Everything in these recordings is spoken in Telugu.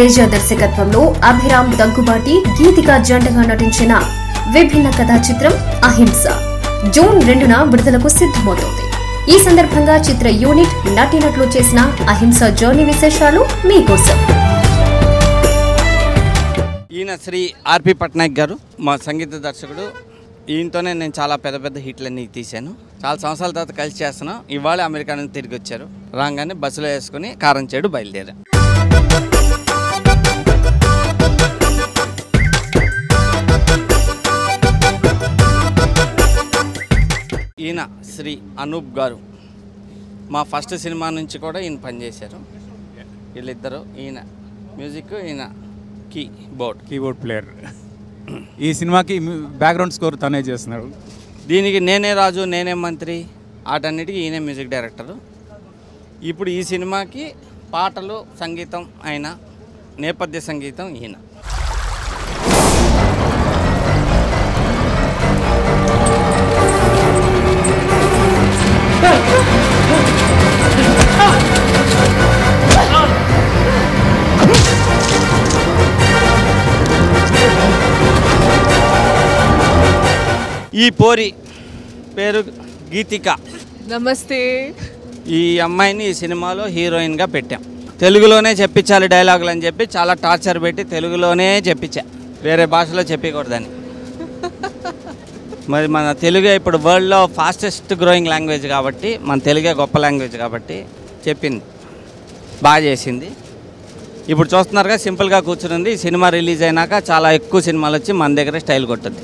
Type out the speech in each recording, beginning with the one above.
తేజ దర్శకత్వంలో అభిరామ్ దగ్గుబాటి గీతిక జంటగా నటించిన విభిన్న కథా చిత్రం అహింస. జూన్ రెండున విడుదలకు సిద్ధమవుతోంది. ఈ సందర్భంగా చిత్ర యూనిట్ నటినట్లు చేసిన అహింస జర్నీ విశేషాలు మీకోసం. ఈయన శ్రీ ఆర్పి పట్నాయక్ గారు మా సంగీత దర్శకుడు. ఈయనతోనే నేను చాలా పెద్ద పెద్ద హిట్లన్నీ తీశాను. చాలా సంవత్సరాల తర్వాత కలిసి చేస్తున్నాం. ఇవాళ అమెరికా నుంచి తిరిగి వచ్చారు. రాగానే బస్సులో వేసుకుని కారం చేడు బయలుదేరా. ఈయన శ్రీ అనూప్ గారు. మా ఫస్ట్ సినిమా నుంచి కూడా ఈయన పనిచేశారు. వీళ్ళిద్దరు ఈయన మ్యూజిక్ ఈయన కీ బోర్డ్ కీబోర్డ్ ప్లేయర్. ఈ సినిమాకి బ్యాక్గ్రౌండ్ స్కోర్ తనే చేస్తున్నాడు. దీనికి నేనే రాజు నేనే మంత్రి వాటన్నిటికీ ఈయనే మ్యూజిక్ డైరెక్టరు. ఇప్పుడు ఈ సినిమాకి పాటలు సంగీతం ఆయన నేపథ్య సంగీతం ఈయన. ఈ పోరి పేరు గీతిక. నమస్తే. ఈ అమ్మాయిని ఈ సినిమాలో హీరోయిన్గా పెట్టాం. తెలుగులోనే చెప్పించాలి డైలాగులు అని చెప్పి చాలా టార్చర్ పెట్టి తెలుగులోనే చెప్పించా. వేరే భాషలో చెప్పకూడదని. మరి మన తెలుగే ఇప్పుడు వరల్డ్లో ఫాస్టెస్ట్ గ్రోయింగ్ లాంగ్వేజ్ కాబట్టి మన తెలుగే గొప్ప లాంగ్వేజ్ కాబట్టి చెప్పింది. బాగా చేసింది. ఇప్పుడు చూస్తున్నారుగా సింపుల్గా కూర్చునింది. సినిమా రిలీజ్ అయినాక చాలా ఎక్కువ సినిమాలు వచ్చి మన దగ్గర స్టైల్ కొట్టుద్ది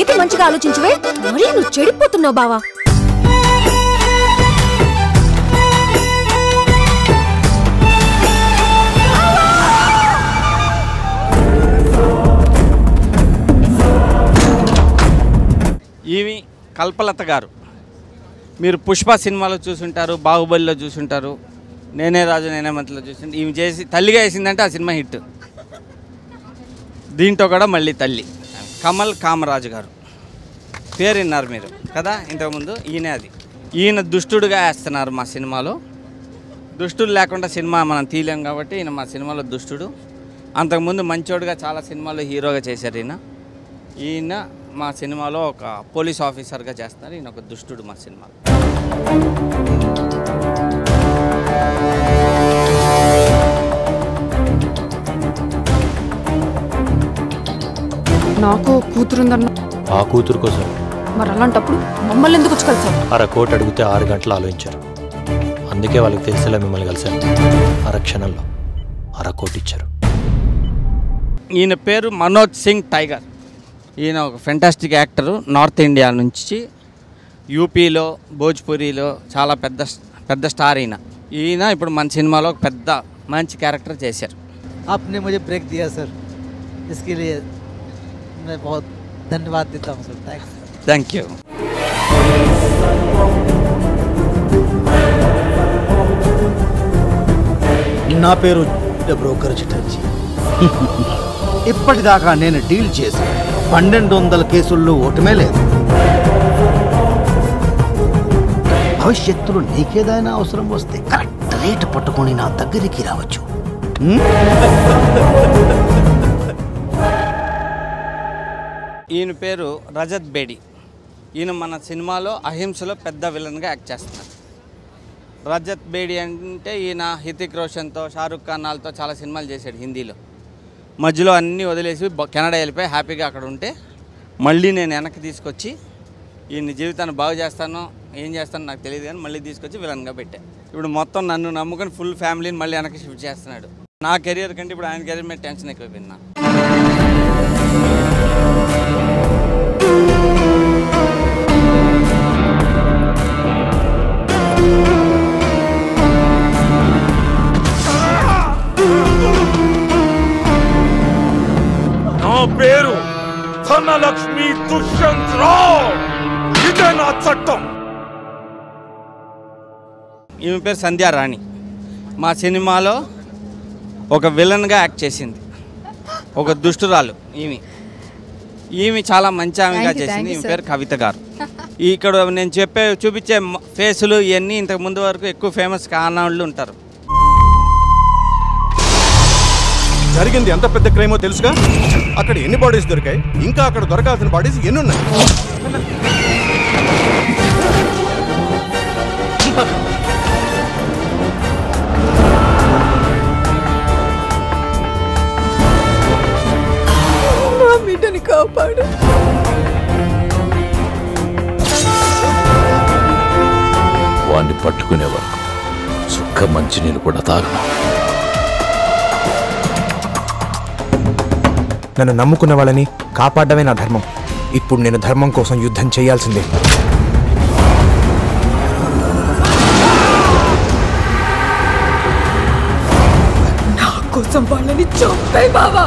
ఇది మంచిగా ఆలోచించువే మరీ నువ్వు చెడిపోతున్నావు బావా. ఈవి కల్పలత గారు. మీరు పుష్ప సినిమాలో చూసుంటారు బాహుబలిలో చూసుంటారు నేనే రాజు నేనే మంత్రిలో చూసుంటారు. ఈమె చేసి తల్లిగా వేసిందంటే ఆ సినిమా హిట్. దీంట్లో కూడా మళ్ళీ తల్లి. కమల్ కామరాజు గారు. పేరు విన్నారు మీరు కదా? ఇంతకుముందు ఈయనే అది. ఈయన దుష్టుడుగా వేస్తున్నారు మా సినిమాలో. దుష్టుడు లేకుండా సినిమా మనం తీయలేం కాబట్టి ఈయన మా సినిమాలో దుష్టుడు. అంతకుముందు మంచోడుగా చాలా సినిమాలు హీరోగా చేశారు ఈయన. ఈయన మా సినిమాలో ఒక పోలీస్ ఆఫీసర్గా చేస్తున్నారు. ఈయన ఒక దుష్టుడు మా సినిమాలో నాకు కూతురుందన్న ఆ కూతురు కోసం? మరి అలాంటప్పుడు మమ్మల్ని ఎందుకు వచ్చి కలిసావు అర కోటి అడిగితే ఆరు గంటలు ఆలోచించారు. అందుకే వాళ్ళకి తెలిసేలా మిమ్మల్ని కలిశాను. అర క్షణంలో అర కోటి ఇచ్చారు. ఈయన పేరు మనోజ్ సింగ్ టైగర్. ఈయన ఒక ఫెంటాస్టిక్ యాక్టరు నార్త్ ఇండియా నుంచి యూపీలో భోజ్పురిలో చాలా పెద్ద పెద్ద స్టార్ ఈయన ఈయన ఇప్పుడు మన సినిమాలో ఒక పెద్ద మంచి క్యారెక్టర్ చేశారు आपने मुझे ब्रेक दिया सर इसके लिए मैं बहुत धन्यवाद देता हूँ सर थैंक्स థ్యాంక్ యూ నా పేరు బ్రోకర్ చిటర్జీ ఇప్పటిదాకా నేను డీల్ చేసి పన్నెండు వందల కేసుల్లో ఓటమే లేదు. భవిష్యత్తులో నీకేదైనా అవసరం వస్తే కరెక్ట్ రేటు పట్టుకొని నా దగ్గరికి రావచ్చు. ఈయన పేరు రజత్ బేడి. ఈయన మన సినిమాలో అహింసలో పెద్ద విలన్గా యాక్ట్ చేస్తున్నారు. రజత్ బేడి అంటే ఈయన హితిక్ రోషన్తో షారుఖ్ ఖాన్ వాళ్ళతో చాలా సినిమాలు చేశాడు హిందీలో. మధ్యలో అన్నీ వదిలేసి కెనడా వెళ్ళిపోయి హ్యాపీగా అక్కడ ఉంటే మళ్ళీ నేను వెనక్కి తీసుకొచ్చి ఈయన జీవితాన్ని బాగు చేస్తాను ఏం చేస్తానో నాకు తెలియదు కానీ మళ్ళీ తీసుకొచ్చి విలన్గా పెట్టా. ఇప్పుడు మొత్తం నన్ను నమ్ముకొని ఫుల్ ఫ్యామిలీని మళ్ళీ వెనక్కి షిఫ్ట్ చేస్తున్నాడు. నా కెరియర్ కంటే ఇప్పుడు ఆయన కెరీర్ మీద టెన్షన్ ఎక్కువైపోయింది నా పేరు ధనలక్ష్మి దుష్యంత్ రావు ఇదే నా చట్టం. ఈమె పేరు సంధ్యా రాణి. మా సినిమాలో ఒక విలన్గా యాక్ట్ చేసింది. ఒక దుష్టురాలు ఈమె. ఈమె చాలా మంచి ఆమెగా చేసింది. ఈమె. పేరు కవిత గారు. ఇక్కడ నేను చెప్పే చూపించే ఫేసులు ఇవన్నీ ఇంతకు ముందు వరకు ఎక్కువ ఫేమస్ కానవాళ్ళు ఉంటారు. జరిగింది ఎంత పెద్ద క్రైమో తెలుసుగా? అక్కడ ఎన్ని బాడీస్ దొరికాయి? ఇంకా అక్కడ దొరకాల్సిన బాడీస్ ఎన్ని ఉన్నాయి బిడ్డని కాపాడు. వాణ్ణి పట్టుకునే వరకు సుక్క మంచినీళ్ళు కూడా తాగను. నన్ను నమ్ముకున్న వాళ్ళని కాపాడమే నా ధర్మం. ఇప్పుడు నేను ధర్మం కోసం యుద్ధం చేయాల్సిందే. నా కోసం వాళ్ళని చంపే బావా!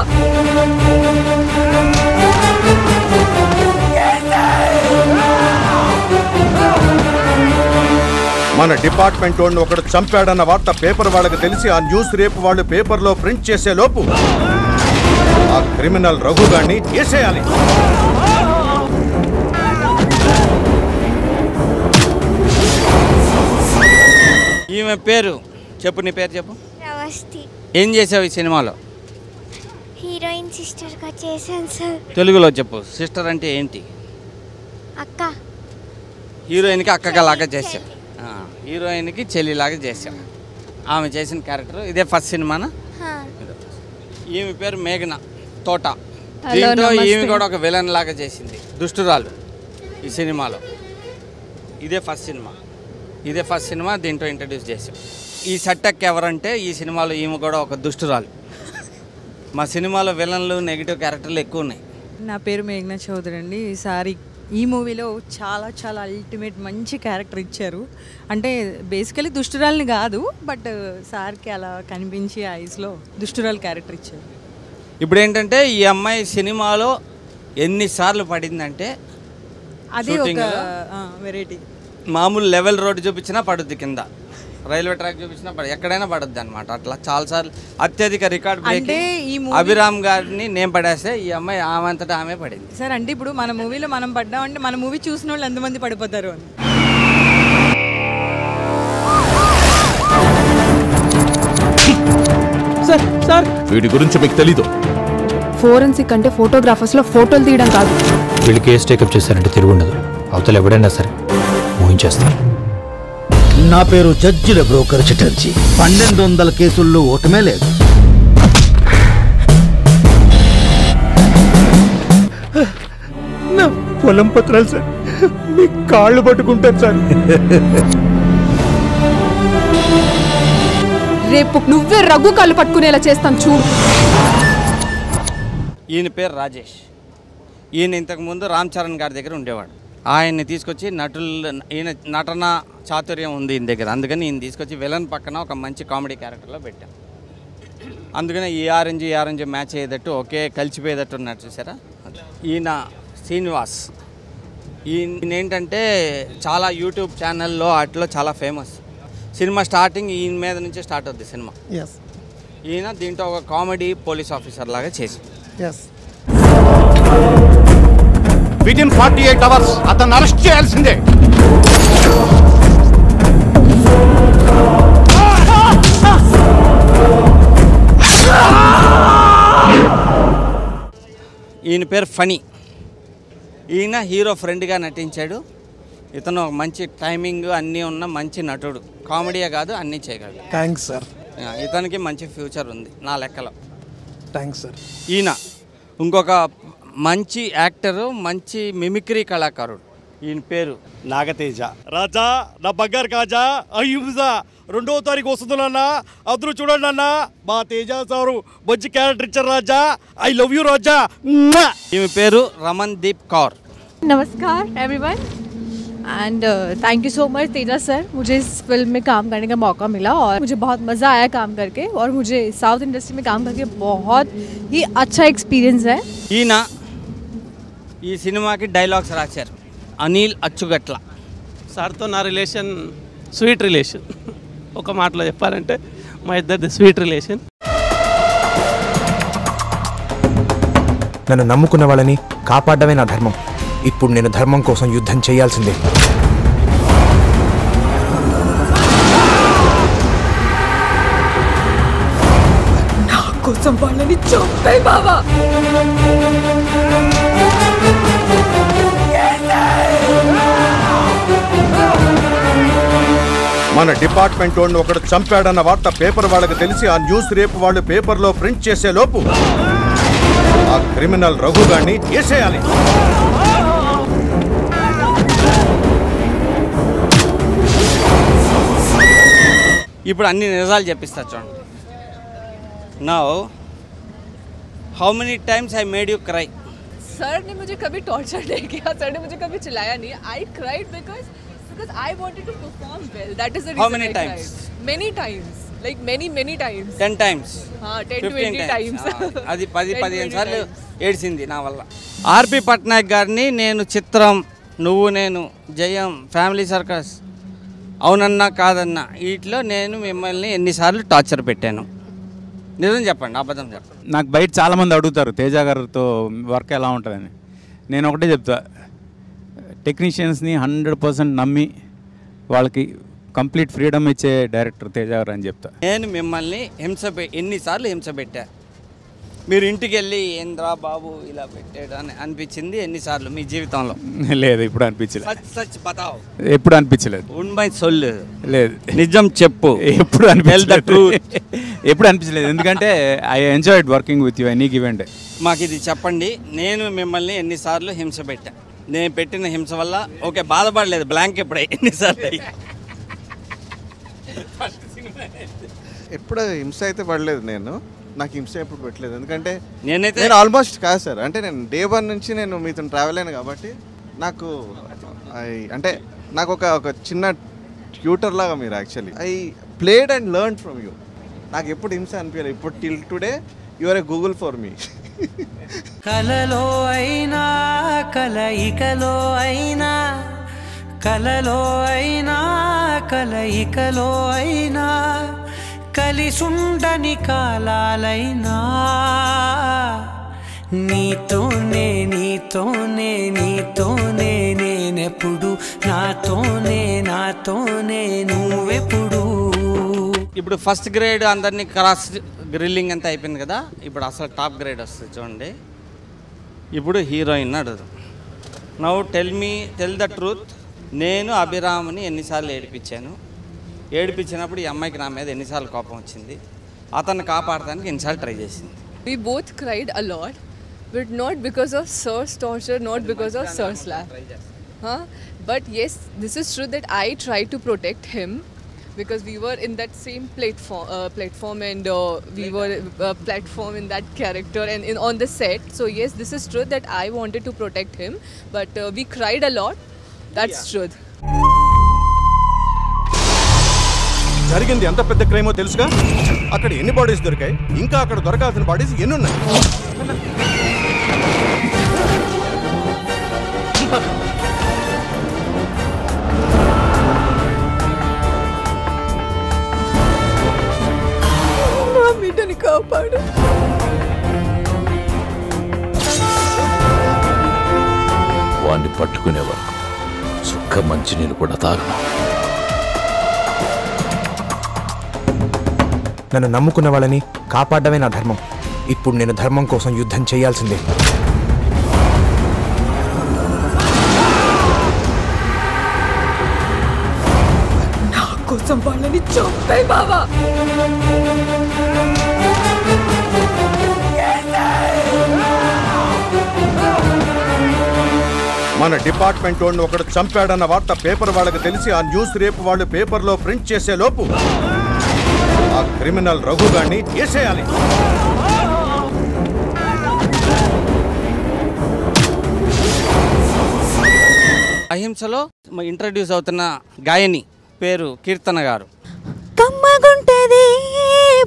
మన డిపార్ట్మెంట్ వాడిని ఒకడు చంపాడన్న వార్త పేపర్ వాళ్ళకి తెలిసి ఆ న్యూస్ రేపు వాళ్ళు పేపర్లో ప్రింట్ చేసే లోపు. ఆ క్రిమినల్ రఘు గారిని వేసేయాలి ఈమె పేరు చెప్పు నీ పేరు చెప్పు. ప్రవస్తి ఏం చేసావు ఈ సినిమాలో? హీరోయిన్ సిస్టర్గా చేశాను సార్. తెలుగులో చెప్పు. సిస్టర్ అంటే ఏంటి? అక్క. హీరోయిన్కి అక్కగా లాగా చేసావు ఆ, హీరోయిన్కి చెల్లిలాగా చేసావు ఆమె చేసిన క్యారెక్టర్ ఇదే ఫస్ట్ సినిమానా? హా. ఈమె పేరు మేఘన. తోట. దీంట్లో. ఈమె కూడా ఒక విలన్ లాగా చేసింది. దుష్టురాలు ఈ సినిమాలో. ఇదే ఫస్ట్ సినిమా. ఇదే ఫస్ట్ సినిమా దీంట్లో ఇంట్రడ్యూస్ చేసాం ఈ సట్టక్ ఎవరంటే ఈ సినిమాలో ఈమె కూడా ఒక దుష్టురాలు. మా సినిమాలో విలన్లు నెగిటివ్ క్యారెక్టర్లు ఎక్కువ ఉన్నాయి. నా పేరు మేఘనా చౌదరి అండి. ఈసారి ఈ మూవీలో చాలా చాలా అల్టిమేట్ మంచి క్యారెక్టర్ ఇచ్చారు. అంటే బేసికలీ దుష్టురాల్ని కాదు బట్ సార్కి అలా కనిపించి ఐస్లో దుష్టురాలు క్యారెక్టర్ ఇచ్చారు. ఇప్పుడు ఏంటంటే ఈ అమ్మాయి సినిమాలో ఎన్నిసార్లు పడిందంటే అది ఒక వెరైటీ మామూలు లెవెల్ రోడ్డు చూపించినా పడుద్ది కింద. రైల్వే ట్రాక్ చూపించినా పడు ఎక్కడైనా పడుద్ది అనమాట అట్లా చాలాసార్లు అత్యధిక రికార్డ్ అంటే ఈ movie- అభిరామ్ గారిని నేను పడేస్తే ఈ అమ్మాయి ఆమె అంతటా ఆమె పడింది. సార్ అంటే ఇప్పుడు మన మూవీలో మనం పడ్డామంటే మన మూవీ చూసిన వాళ్ళు ఎంతమంది పడిపోతారు అని. Sir sir. వీడి గురించి మీకు తెలీదు. ఫోరెన్సిక్ అంటే ఫోటోగ్రాఫర్స్లో ఫోటోలు తీయడం కాదు. వీళ్ళు కేసు టేకప్ చేశారంటే తిరుగుండదు అవతల ఎవడైనా సరే ఊహించేస్తారు. నా పేరు జడ్జిల బ్రోకర్ చటర్జీ. పన్నెండు వందల కేసుల్లో ఓటమే లేదు. నా పొలం పత్రాలు సార్. మీ కాళ్ళు పట్టుకుంటారు సార్. రేపు నువ్వే రఘు కాళ్ళు పట్టుకునేలా చేస్తాను చూడు. ఈయన పేరు రాజేష్. ఈయన ఇంతకుముందు రామ్ చరణ్ గారి దగ్గర ఉండేవాడు. ఆయన్ని తీసుకొచ్చి నటులు ఈయన నటన చాతుర్యం ఉంది ఈయన దగ్గర. అందుకని ఈయన తీసుకొచ్చి విలన్ పక్కన ఒక మంచి కామెడీ క్యారెక్టర్లో పెట్టాం. అందుకనే ఈ ఆరెంజ్ ఈ ఆరెంజ్ మ్యాచ్ అయ్యేటట్టు ఒకే కలిసిపోయేటట్టు ఉన్నారు చూసారా. ఈయన శ్రీనివాస్. ఈయన ఏంటంటే చాలా యూట్యూబ్ ఛానల్లో వాటిలో చాలా ఫేమస్. సినిమా స్టార్టింగ్ ఈయన మీద నుంచే స్టార్ట్ అవుద్ది సినిమా. ఈయన దీంట్లో ఒక కామెడీ పోలీస్ ఆఫీసర్ లాగా చేసి yes within forty eight hours అతను అరెస్ట్ చేయాల్సిందే. ఈయన పేరు ఫనీ ఈయన హీరో ఫ్రెండ్గా నటించాడు. ఇతను ఒక మంచి టైమింగ్ అన్నీ ఉన్న మంచి నటుడు. కామెడీయే కాదు అన్నీ చేయగలడు. థ్యాంక్స్ సార్ ఇతనికి మంచి ఫ్యూచర్ ఉంది నా లెక్కలో. Thanks sir. ఈయన ఇంకొక మంచి యాక్టరు మంచి మిమిక్రీ కళాకారుడు. ఈయన పేరు నాగతేజ. రాజా నా బగ్గర్ కాజా అహింస రెండవ తారీఖు వస్తుంది నాన్న. చూడండి అన్న మా తేజ సారు మంచి క్యారెక్టర్ ఇచ్చారు Raja. I love you Raja. ఈమె పేరు Ramandeep Kaur. Namaskar everyone and thank you so much Teja sir मुझे इस फिल्म में काम करने का मौका मिला और मुझे बहुत मज़ा आया काम करके और मुझे साउथ इंडस्ट्री में काम करके बहुत ही अच्छा एक्सपीरियंस है ఈయన ఈ సినిమాకి డైలాగ్స్ రాశారు అనిల్ అచ్చుగట్ల సార్తో నా రిలేషన్ స్వీట్ రిలేషన్ ఒక మాటలో చెప్పాలంటే మా ఇద్దరిది స్వీట్ రిలేషన్ నన్ను నమ్ముకున్న వాళ్ళని కాపాడమే నా ధర్మం ఇప్పుడు నేను ధర్మం కోసం యుద్ధం చేయాల్సిందే. నా కోసం వాళ్ళని చంపే బావా. మన డిపార్ట్మెంట్ వాడిని ఒకడు చంపాడన్న వార్త పేపర్ వాళ్ళకి తెలిసి ఆ న్యూస్ రేపు వాళ్ళు పేపర్లో ప్రింట్ చేసే లోపు ఆ క్రిమినల్ రఘు గారిని వేసేయాలి ఇప్పుడు అన్ని నిజాలు చెప్పిస్తా చూడండి నా how many times I made you cry sir ने मुझे कभी टॉर्चर नहीं किया सर ने मुझे कभी चिल्लाया नहीं I cried because because I wanted to perform well that is the How reason many I times? cried. many times like many many times ten times हाँ टेन ट्वेंटी टाइम्स అది పది పదిహేను సార్లు ఏడ్చింది నా వల్ల ఆర్పి పట్నాయక్ గారిని నేను చిత్రం నువ్వు నేను జయం ఫ్యామిలీ సర్కస్ అవునన్నా కాదన్నా వీటిలో నేను మిమ్మల్ని ఎన్నిసార్లు టార్చర్ పెట్టాను. నిజం చెప్పండి అబద్ధం చెప్పండి. నాకు బయట చాలామంది అడుగుతారు తేజ గారితో వర్క్ ఎలా ఉంటుందని. నేను ఒకటే చెప్తా టెక్నీషియన్స్ని హండ్రెడ్ పర్సెంట్ నమ్మి వాళ్ళకి కంప్లీట్ ఫ్రీడమ్ ఇచ్చే డైరెక్టర్ తేజ గారు అని చెప్తా. నేను మిమ్మల్ని హింస ఎన్నిసార్లు హింస పెట్టా. మీరు ఇంటికి వెళ్ళి ఏంద్రా బాబు ఇలా పెట్టాడు అని అనిపించింది ఎన్నిసార్లు మీ జీవితంలో? లేదు ఇప్పుడు అనిపించలేదు సచ్ సచ్ బతావ్. ఎప్పుడు అనిపించలేదు. ఉన్మై సొల్లు లేదు. నిజం చెప్పు. ఎప్పుడు అనిపించలేదు. ఎప్పుడు అనిపించలేదు. ఎందుకంటే I enjoyed working with you any given day మాకు ఇది చెప్పండి. నేను మిమ్మల్ని ఎన్నిసార్లు హింస పెట్టా. నేను పెట్టిన హింస వల్ల ఓకే బాధపడలేదు. బ్లాంక్ ఎప్పుడే ఎన్నిసార్లు. ఎప్పుడు హింస అయితే పడలేదు నేను. నాకు హింస ఎప్పుడు పెట్టలేదు. ఎందుకంటే నేనైతే- నేను ఆల్మోస్ట్ కాదు సార్. అంటే నేను డే వన్ నుంచి నేను మీతో ట్రావెల్ అయినా కాబట్టి నాకు అంటే నాకు ఒక ఒక చిన్న ట్యూటర్ లాగా మీరు actually I played and learn from you నాకు ఎప్పుడు హింస అనిపించలేదు. ఇప్పుడు till today you're a Google for me కలలో అయినా కలయికలో అయినా కలలో అయినా కలయికలో అయినా కలిసుండని కాలాలైనా. నీతోనే నీతోనే నీతోనే నేనెప్పుడు నాతోనే నాతోనే నువ్వెప్పుడు. ఇప్పుడు ఫస్ట్ గ్రేడ్ అందరినీ క్రాస్ గ్రిల్లింగ్ అంతా అయిపోయింది కదా ఇప్పుడు అసలు టాప్ గ్రేడ్ వస్తుంది చూడండి. ఇప్పుడు హీరోయిన్ అడుగు now tell me tell the truth నేను అభిరామ్ని ఎన్నిసార్లు ఏడిపించాను? ఏడిపించినప్పుడు ఈ అమ్మాయికి నా మీద ఎన్నిసార్లు కోపం వచ్చింది. అతన్ని కాపాడటానికి ఎన్నిసార్లు ట్రై చేసింది. We both cried a lot with not because of sir's torture not because of sir's lack but yes this is true that I try to protect him because we were in that same platform platform and we were platform in that character and in on the set so yes this is true that I wanted to protect him but we cried a lot that's true జరిగింది ఎంత పెద్ద క్రైమో తెలుసుగా? అక్కడ ఎన్ని బాడీస్ దొరికాయి? ఇంకా అక్కడ దొరకాల్సిన బాడీస్ ఎన్ని ఉన్నాయి నా బిడ్డని కాపాడు. వాణ్ణి పట్టుకునే వరకు చుక్క మంచినీళ్ళు కూడా తాగను. నన్ను నమ్ముకున్న వాళ్ళని కాపాడమే నా ధర్మం. ఇప్పుడు నేను ధర్మం కోసం యుద్ధం చేయాల్సిందే. నా కోసం వాళ్ళని చంపే బావా. మన డిపార్ట్మెంట్ వాడిని ఒకడు చంపాడన్న వార్త పేపర్ వాళ్ళకి తెలిసి ఆ న్యూస్ రేపు వాళ్ళు పేపర్లో ప్రింట్ చేసే లోపు ఆ క్రిమినల్ రఘు గారిని వేసేయాలి అహింసలో ఇంట్రడ్యూస్ అవుతున్న గాయని పేరు కీర్తన గారు. కమ్మగుంటది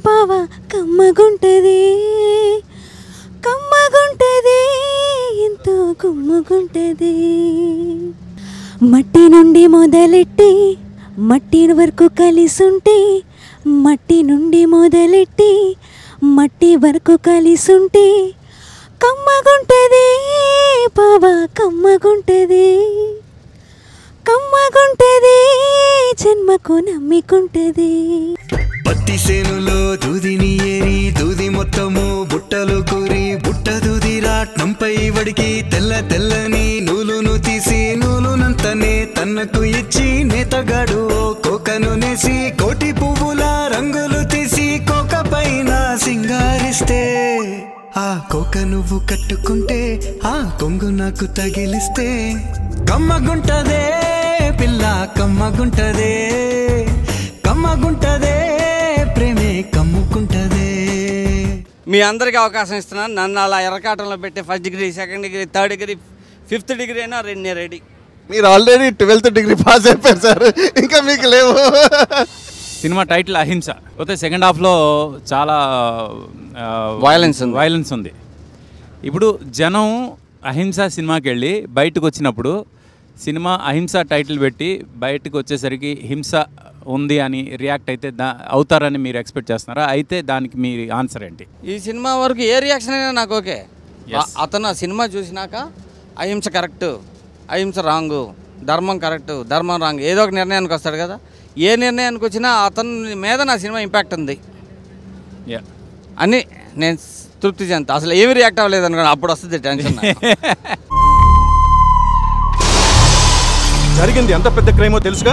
బావ కమ్మగుంటది. కమ్మగుంటది ఎంతో కమ్మగుంటది మట్టి నుండి మొదలెట్టి మట్టి వరకు కలిసుంటే మట్టి నుండి మొదలెట్టి మట్టి వరకు కలిసుంటే కమ్మగుంటది బాబా కమ్మగుంటది. కమ్మగుంటది జన్మకు నమ్మికుంటది. పత్తి సేనులో దూదిని ఏరి దూది మొత్తము బుట్టలు కూరి బుట్ట దూది రాట్నంపై వడికి తెల్ల తెల్లని నూలును తీసి నూలునంతనే తన్నకు ఇచ్చి నేతగాడు కోకను నేసి కోక నువ్వు కట్టుకుంటే ఆ కొంగు నాకు తగిలిస్తే. కమ్మగుంటదే పిల్ల కమ్మగుంటదే. కమ్మగుంటదే ప్రేమే కమ్ముకుంటదే. మీ అందరికీ అవకాశం ఇస్తున్నాను. నన్ను అలా ఎర్రకాటంలో పెట్టి first degree second degree third degree fifth degree అయినా రెండు రెడీ మీరు ఆల్రెడీ ట్వెల్త్ డిగ్రీ పాస్ అయిపోయారు సార్. ఇంకా మీకు లేవు. Cinema title Ahimsa. పోతే సెకండ్ హాఫ్లో చాలా ఉంది. వైలెన్స్ ఉంది. ఇప్పుడు జనం అహింస సినిమాకి వెళ్ళి బయటకు వచ్చినప్పుడు సినిమా అహింస టైటిల్ పెట్టి బయటకు వచ్చేసరికి హింస ఉంది అని రియాక్ట్ అయితే దా అవుతారని మీరు ఎక్స్పెక్ట్ చేస్తున్నారా? అయితే దానికి మీ ఆన్సర్ ఏంటి? ఈ సినిమా వరకు ఏ రియాక్షన్ అయినా నాకు ఓకే. అతను ఆ సినిమా చూసినాక అహింస కరెక్ట్ అహింస రాంగు ధర్మం కరెక్ట్ ధర్మం రాంగ్ ఏదో ఒక నిర్ణయానికి వస్తాడు కదా. ఏ నిర్ణయానికి వచ్చినా అతని మీద నా సినిమా ఇంపాక్ట్ ఉంది. యా అని నేను తృప్తి చెందుతా. అసలు ఏమి రియాక్ట్ అవ్వలేదు అనుకోండి అప్పుడు వస్తుంది టెన్షన్. జరిగింది ఎంత పెద్ద క్రైమో తెలుసుగా?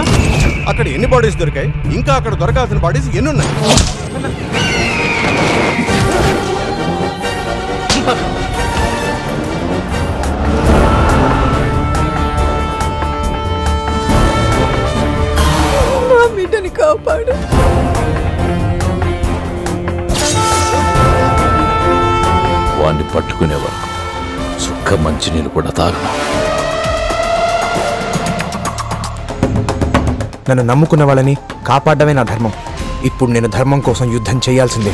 అక్కడ ఎన్ని బాడీస్ దొరికాయి? ఇంకా అక్కడ దొరకాల్సిన బాడీస్ ఎన్ని ఉన్నాయి కాపాడు. వాణ్ణి పట్టుకునే వరకు సుక్క మంచినీళ్ళు కూడా తాగను. నన్ను నమ్ముకున్న వాళ్ళని కాపాడమే నా ధర్మం. ఇప్పుడు నేను ధర్మం కోసం యుద్ధం చేయాల్సిందే.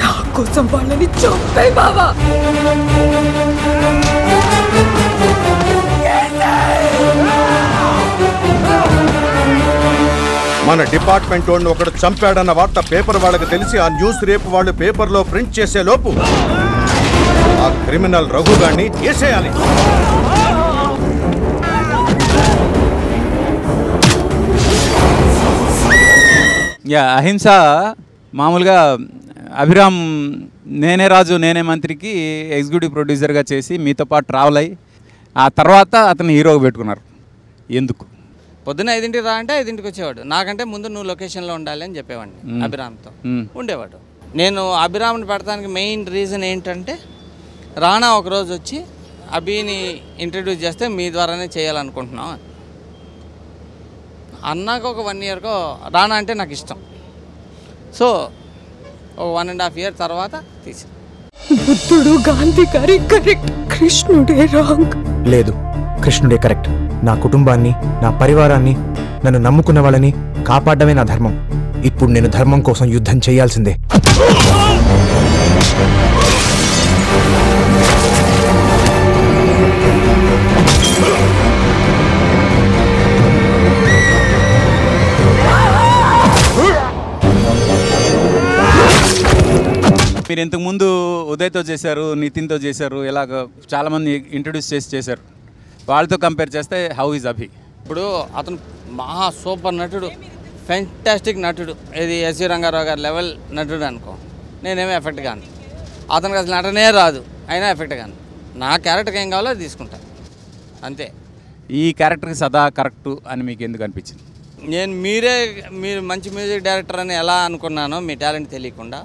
నా కోసం వాళ్ళని చంపే బావా! మన డిపార్ట్మెంట్ వాడిని ఒకడు చంపాడన్న వార్త పేపర్ వాళ్ళకి తెలిసి ఆ న్యూస్ రేపు వాళ్ళు పేపర్లో ప్రింట్ చేసే లోపు ఆ క్రిమినల్ రఘు చేసేయాలి యా అహింస మామూలుగా అభిరామ్ నేనే రాజు నేనే మంత్రికి ఎగ్జిక్యూటివ్ ప్రొడ్యూసర్గా చేసి మీతో పాటు ట్రావెల్ అయ్యి ఆ తర్వాత అతను హీరోగా పెట్టుకున్నారు. ఎందుకు? పొద్దున్న ఐదింటికి రా అంటే ఐదింటికి వచ్చేవాడు. నాకంటే ముందు నువ్వు లొకేషన్లో ఉండాలి అని చెప్పేవాడిని. అభిరామ్తో. ఉండేవాడు. నేను అభిరామ్ని పెడతానికి మెయిన్ రీజన్ ఏంటంటే రాణా ఒకరోజు వచ్చి అభిని ఇంట్రడ్యూస్ చేస్తే మీ ద్వారానే చేయాలనుకుంటున్నాం అని. అన్నాక ఒక వన్ ఇయర్కో రాణా అంటే నాకు ఇష్టం. సో ఒక వన్ అండ్ హాఫ్ ఇయర్ తర్వాత తీసి బుద్ధుడు గాంధీ గారి కరెక్ట్ కృష్ణుడే రాంగ్. లేదు కృష్ణుడే కరెక్ట్. నా కుటుంబాన్ని నా పరివారాన్ని నన్ను నమ్ముకున్న వాళ్ళని కాపాడమే నా ధర్మం. ఇప్పుడు నేను ధర్మం కోసం యుద్ధం చేయాల్సిందే. మీరు ఇంతకుముందు ఉదయ్తో చేశారు నితిన్తో చేశారు ఇలాగ చాలామంది ఇంట్రడ్యూస్ చేసి చేశారు. వాళ్ళతో కంపేర్ చేస్తే హౌ ఈజ్ అభి? ఇప్పుడు అతను మహా సూపర్ నటుడు ఫెంటాస్టిక్ నటుడు. ఇది ఎస్వి రంగారావు గారి లెవెల్ నటుడు అనుకో. నేనేమీ ఎఫెక్ట్ కాను. అతనికి అసలు నటనే రాదు అయినా ఎఫెక్ట్ కాను. నా క్యారెక్టర్కి ఏం కావాలో అది తీసుకుంటా. అంతే. ఈ క్యారెక్టర్కి సదా కరెక్ట్ అని మీకు ఎందుకు అనిపించింది? నేను మీరే మీరు మంచి మ్యూజిక్ డైరెక్టర్ అని ఎలా అనుకున్నానో మీ టాలెంట్ తెలియకుండా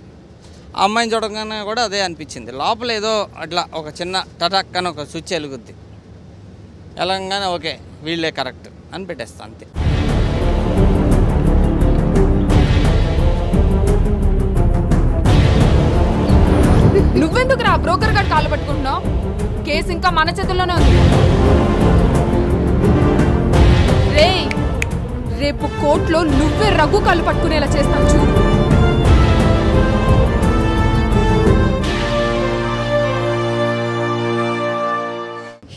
అమ్మాయిని చూడగానే కూడా అదే అనిపించింది. లోపల ఏదో అట్లా ఒక చిన్న టటక్ అని ఒక స్విచ్ వెలుగుద్ది. తెలంగాణ ఓకే వీళ్ళే కరెక్ట్ అని పెట్టేస్తా అంతే. నువ్వెందుకు రా బ్రోకర్ గారు కాలు పట్టుకుంటున్నావు? కేసు ఇంకా మన చేతుల్లోనే ఉంది. రేయ్ రేపు కోర్టులో నువ్వే రఘు కాలు పట్టుకునేలా చేస్తాను చూడు.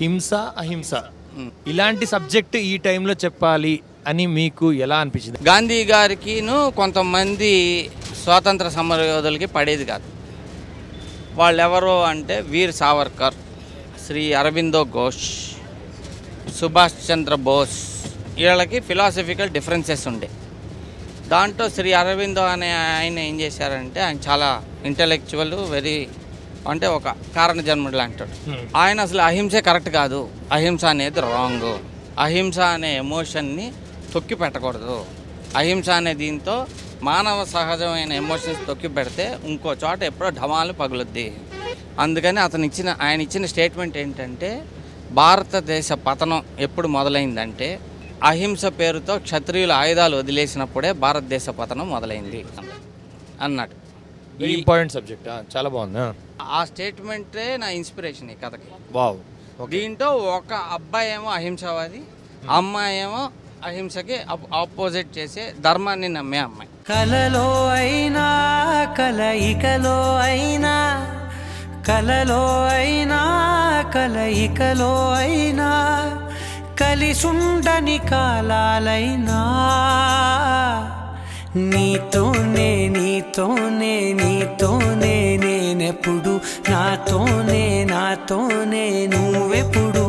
హింస అహింస. ఇలాంటి సబ్జెక్ట్ ఈ టైంలో చెప్పాలి అని మీకు ఎలా అనిపించింది? గాంధీ గారికిను కొంతమంది స్వాతంత్ర సమర యోధులకి పడేది కాదు. వాళ్ళెవరు అంటే వీర్ సావర్కర్ శ్రీ అరవిందో ఘోష్ సుభాష్ చంద్ర బోస్. వీళ్ళకి ఫిలాసఫికల్ డిఫరెన్సెస్ ఉండే. దాంట్లో శ్రీ అరవిందో అనే ఆయన ఏం చేశారంటే ఆయన చాలా ఇంటలెక్చువల్ వెరీ అంటే ఒక కారణ జన్ముడు అంటాడు ఆయన అసలు అహింసే కరెక్ట్ కాదు. అహింస అనేది రాంగ్ అహింస అనే ఎమోషన్ని తొక్కి పెట్టకూడదు. అహింస అనే దీంతో మానవ సహజమైన ఎమోషన్స్ తొక్కి పెడితే ఇంకో చోట ఎప్పుడో ఢమాలు పగులుద్ది. అందుకని అతను ఇచ్చిన ఆయన ఇచ్చిన స్టేట్మెంట్ ఏంటంటే భారతదేశ పతనం ఎప్పుడు మొదలైందంటే అహింస పేరుతో క్షత్రియుల ఆయుధాలు వదిలేసినప్పుడే భారతదేశ పతనం మొదలైంది అన్నాడు. వెరీ ఇంపార్టెంట్ సబ్జెక్ట్ చాలా బాగుంది ఆ. స్టేట్మెంటే నా ఇన్స్పిరేషన్ ఈ కథకి. వావ్ దీంట్లో ఒక అబ్బాయి ఏమో అహింసవాది అమ్మాయి ఏమో అహింసకి ఆపోజిట్ చేసే ధర్మాన్ని నమ్మే అమ్మాయి. కలలో అయినా కలయికలో అయినా కలలో అయినా కలయికలో అయినా కలిసుండని కాలాలైనా. నీతోనే నీతోనే నీతోనే నేనెప్పుడు నాతోనే నాతోనే నువ్వెప్పుడు